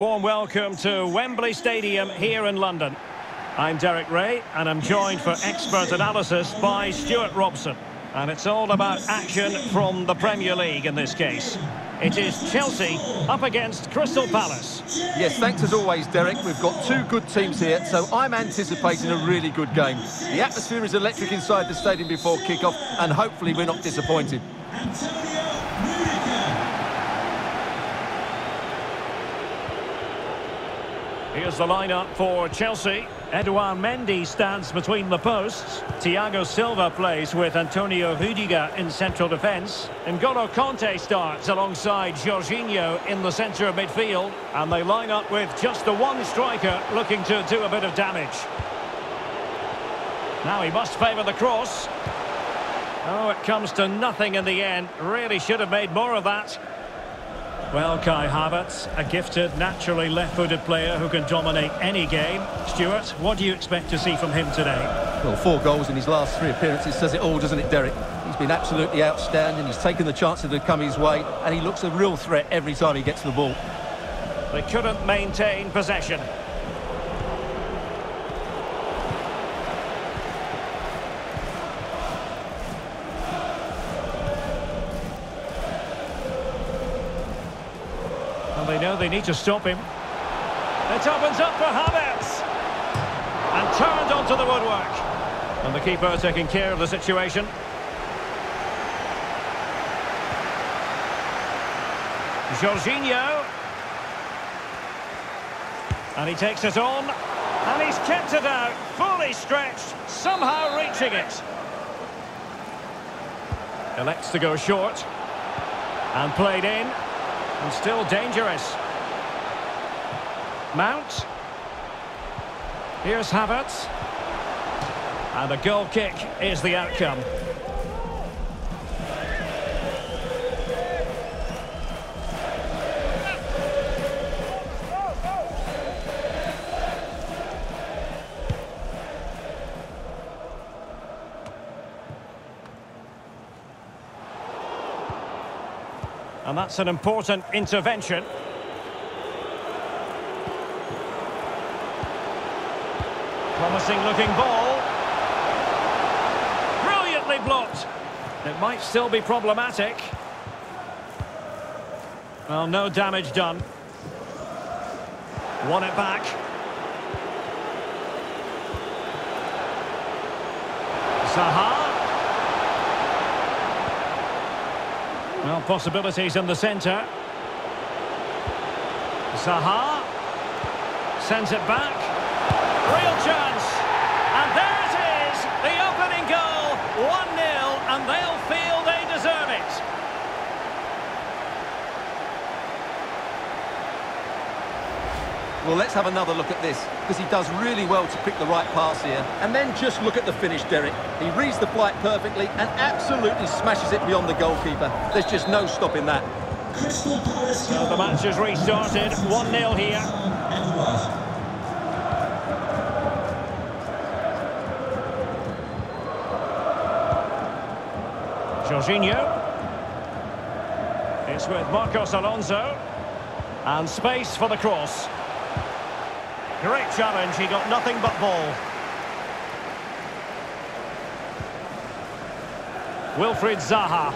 Warm welcome to Wembley Stadium here in London. I'm Derek Rae and I'm joined for expert analysis by Stewart Robson. And it's all about action from the Premier League in this case. It is Chelsea up against Crystal Palace. Yes, thanks as always, Derek. We've got two good teams here, so I'm anticipating a really good game. The atmosphere is electric inside the stadium before kick-off, and hopefully we're not disappointed. Here's the lineup for Chelsea. Edouard Mendy stands between the posts. Thiago Silva plays with Antonio Rudiger in central defence. And N'Golo Kanté starts alongside Jorginho in the centre of midfield. And they line up with just the one striker looking to do a bit of damage. Now he must favour the cross. Oh, it comes to nothing in the end. Really should have made more of that. Well, Kai Havertz, a gifted, naturally left-footed player who can dominate any game. Stewart, what do you expect to see from him today? Well, four goals in his last three appearances says it all, doesn't it, Derek? He's been absolutely outstanding. He's taken the chances that have come his way, and he looks a real threat every time he gets the ball. They couldn't maintain possession. They know they need to stop him. It opens up for Havertz. And turned onto the woodwork. And the keeper taking care of the situation. Jorginho. And he takes it on. And he's kept it out, fully stretched, somehow reaching it. Elects to go short. And played in. And still dangerous. Mount. Here's Havertz. And the goal kick is the outcome. And that's an important intervention. Promising looking ball. Brilliantly blocked. It might still be problematic. Well, no damage done. Won it back. Zaha. Well, possibilities in the centre. Zaha sends it back. Real chance. And there it is, the opening goal. 1-0, and they'll feel they deserve it. Well, let's have another look at this, because he does really well to pick the right pass here. And then just look at the finish, Derek. He reads the flight perfectly and absolutely smashes it beyond the goalkeeper. There's just no stopping that. So the match has restarted, 1-0 here. Jorginho. It's with Marcos Alonso. And space for the cross. Great challenge, he got nothing but ball. Wilfried Zaha.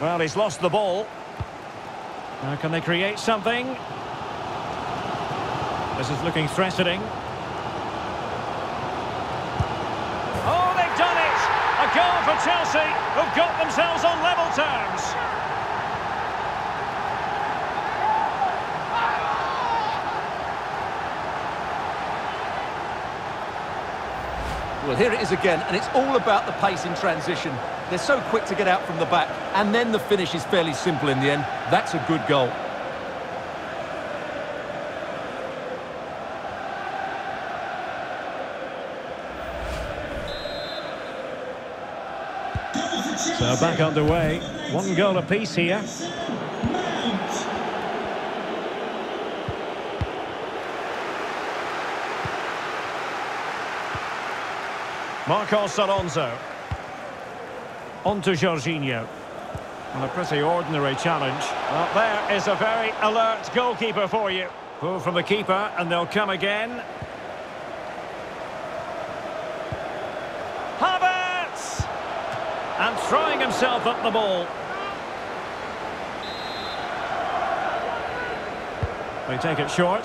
Well, he's lost the ball. Now, can they create something? This is looking threatening. For Chelsea, who've got themselves on level terms. Well, here it is again, and it's all about the pace in transition. They're so quick to get out from the back, and then the finish is fairly simple in the end. That's a good goal. So back underway. One goal apiece here. Marcos Alonso. On to Jorginho. Well, a pretty ordinary challenge. Well, there is a very alert goalkeeper for you. Pull from the keeper, and they'll come again. Havertz! And throwing himself at the ball. They take it short.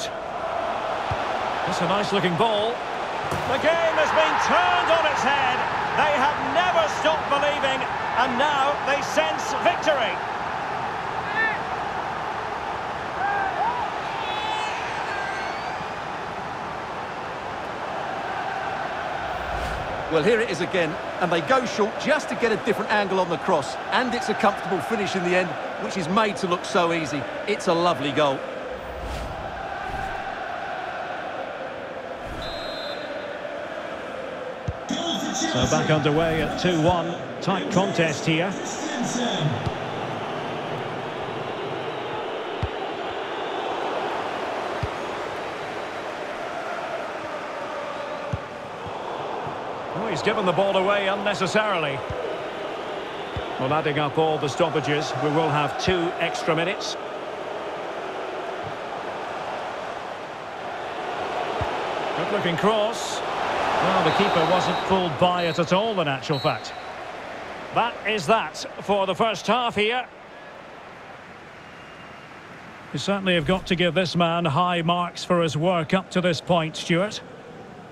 It's a nice-looking ball. The game has been turned on its head. They have never stopped believing, and now they sense victory. Well, here it is again, and they go short just to get a different angle on the cross. And it's a comfortable finish in the end, which is made to look so easy. It's a lovely goal. So back underway at 2-1. Tight contest here. He's given the ball away unnecessarily. Well, adding up all the stoppages, we will have two extra minutes. Good looking cross. Well, the keeper wasn't fooled by it at all, in actual fact. That is that for the first half here. You certainly have got to give this man high marks for his work up to this point, Stewart.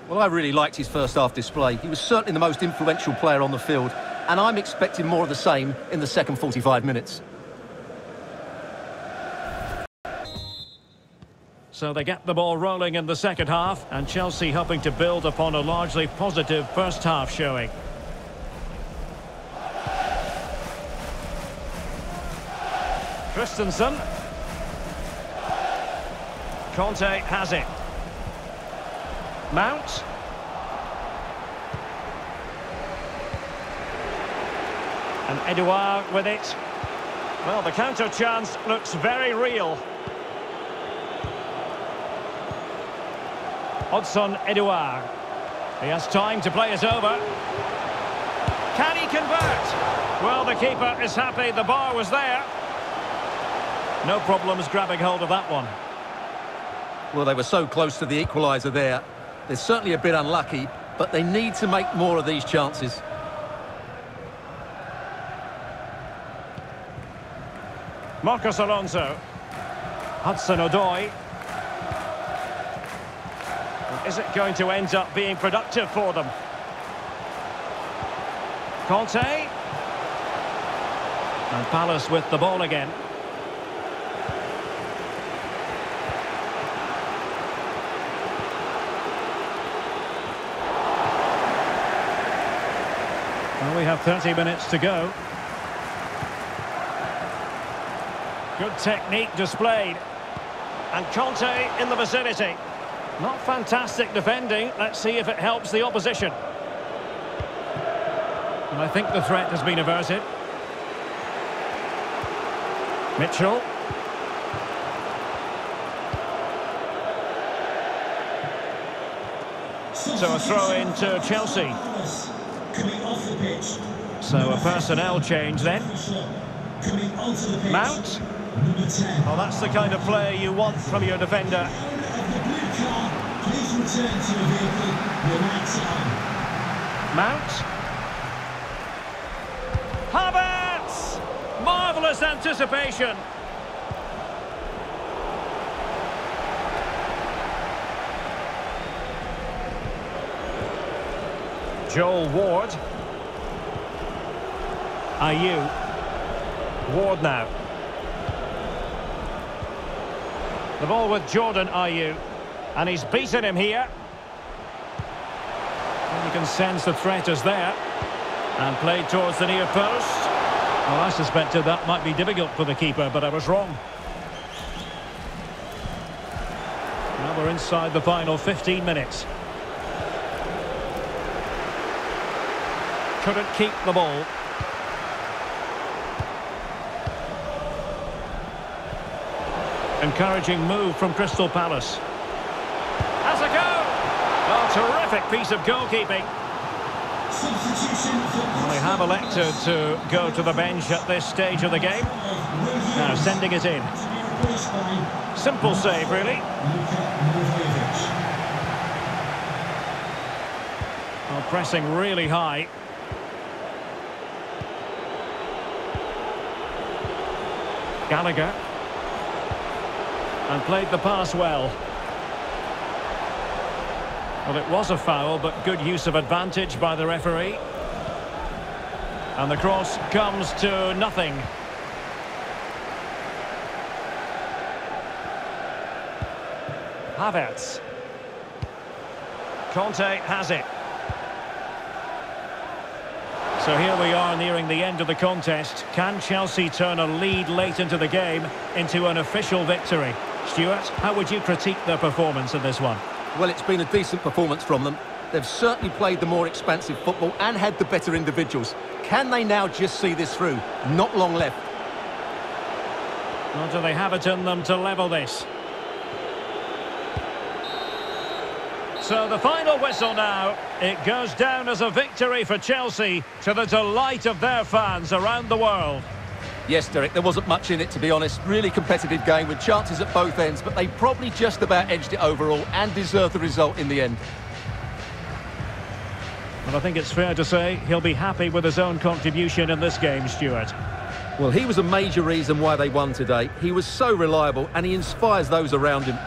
Well, I really liked his first half display. He was certainly the most influential player on the field, and I'm expecting more of the same in the second 45 minutes. So they get the ball rolling in the second half, and Chelsea hoping to build upon a largely positive first half showing. Christensen. Kanté has it. Mount. And Edouard with it. Well, the counter chance looks very real. Odsonne Edouard. He has time to play it over. Can he convert? Well, the keeper is happy. The bar was there. No problems grabbing hold of that one. Well, they were so close to the equaliser there. They're certainly a bit unlucky, but they need to make more of these chances. Marcos Alonso. Hudson-Odoi. Is it going to end up being productive for them? Kanté. And Palace with the ball again. Have 30 minutes to go. Good technique displayed. And Kanté in the vicinity. Not fantastic defending. Let's see if it helps the opposition. And I think the threat has been averted. Mitchell. So a throw in to Chelsea. So a personnel change then. Mount. Well, that's the kind of player you want from your defender. Mount. Havertz! Marvellous anticipation. Joel Ward. Ayew. Ward now. The ball with Jordan Ayew. And he's beaten him here. And you can sense the threat is there. And played towards the near post. Well, I suspected that might be difficult for the keeper, but I was wrong. Now we're inside the final 15 minutes. Couldn't keep the ball. Encouraging move from Crystal Palace. Has a go! Oh, terrific piece of goalkeeping. Well, they have elected to go to the bench at this stage of the game. Now sending it in. Simple save, really. Well, pressing really high. Gallagher. And played the pass well. Well, it was a foul, but good use of advantage by the referee. And the cross comes to nothing. Havertz. Kanté has it. So here we are nearing the end of the contest. Can Chelsea turn a lead late into the game into an official victory? Stewart, how would you critique their performance in this one? Well, it's been a decent performance from them. They've certainly played the more expansive football and had the better individuals. Can they now just see this through? Not long left. Or do they have it in them to level this? So the final whistle now. It goes down as a victory for Chelsea to the delight of their fans around the world. Yes, Derek, there wasn't much in it, to be honest. Really competitive game with chances at both ends, but they probably just about edged it overall and deserved the result in the end. Well, I think it's fair to say he'll be happy with his own contribution in this game, Stewart. Well, he was a major reason why they won today. He was so reliable and he inspires those around him.